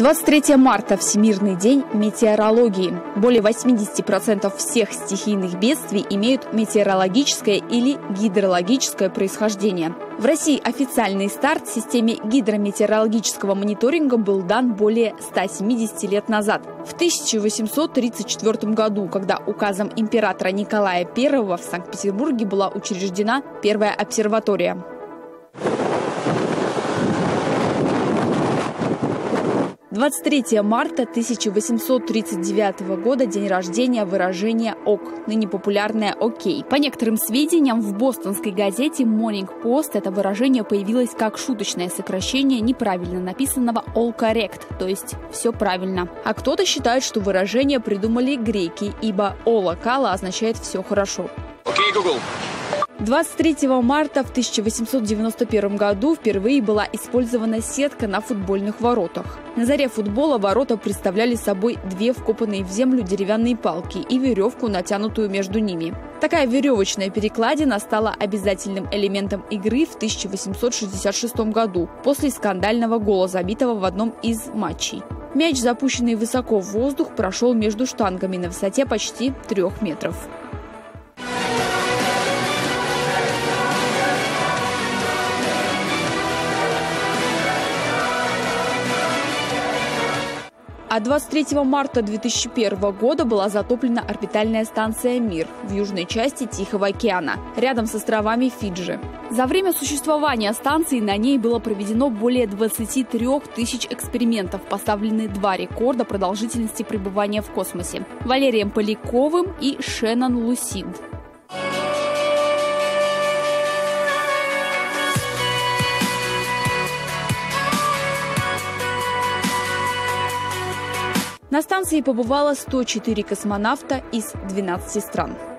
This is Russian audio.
23 марта – Всемирный день метеорологии. Более 80% всех стихийных бедствий имеют метеорологическое или гидрологическое происхождение. В России официальный старт системе гидрометеорологического мониторинга был дан более 170 лет назад, в 1834 году, когда указом императора Николая I в Санкт-Петербурге была учреждена первая обсерватория. 23 марта 1839 года – день рождения выражения «ок», ныне популярное «окей». По некоторым сведениям, в бостонской газете Morning Post это выражение появилось как шуточное сокращение неправильно написанного «all correct», то есть «все правильно». А кто-то считает, что выражение придумали греки, ибо «ола кала» означает «все хорошо». Окей, okay, Google. 23 марта в 1891 году впервые была использована сетка на футбольных воротах. На заре футбола ворота представляли собой две вкопанные в землю деревянные палки и веревку, натянутую между ними. Такая веревочная перекладина стала обязательным элементом игры в 1866 году после скандального гола, забитого в одном из матчей. Мяч, запущенный высоко в воздух, прошел между штангами на высоте почти трех метров. А 23 марта 2001 года была затоплена орбитальная станция «Мир» в южной части Тихого океана, рядом с островами Фиджи. За время существования станции на ней было проведено более 23 тысяч экспериментов, поставлены два рекорда продолжительности пребывания в космосе – Валерием Поляковым и Шеннон Лусид. На станции побывало 104 космонавта из 12 стран.